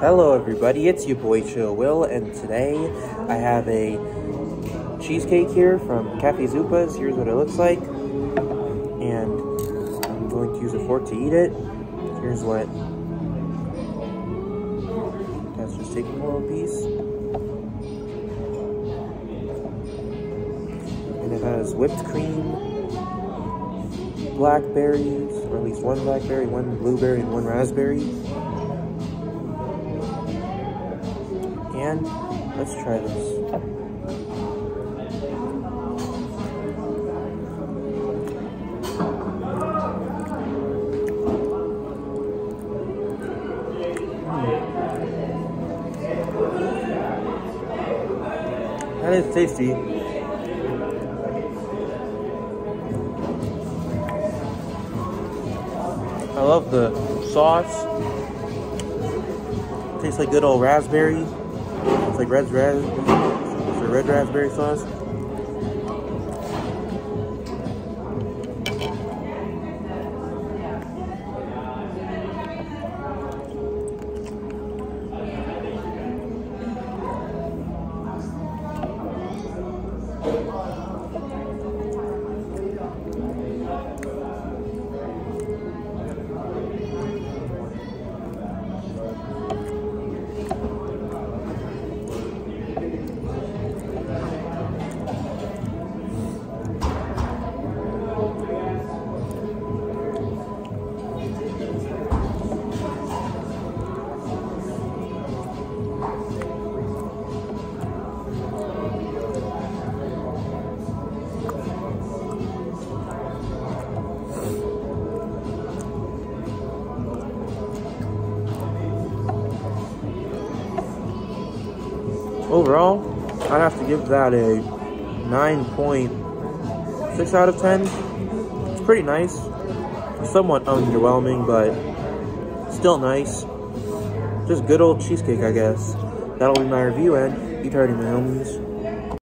Hello everybody, it's your boy Chill Will, and today I have a cheesecake here from Cafe Zupas. Here's what it looks like, and I'm going to use a fork to eat it. Here's what. Let's just take a little piece. And it has whipped cream, blackberries, or at least one blackberry, one blueberry, and one raspberry. Let's try this. That is tasty. I love the sauce. Tastes like good old raspberry. It's like red, red, it's a red raspberry sauce. Overall, I'd have to give that a 9.6 out of 10. It's pretty nice. Somewhat underwhelming, but still nice. Just good old cheesecake, I guess. That'll be my review, and eat hearty, my homies.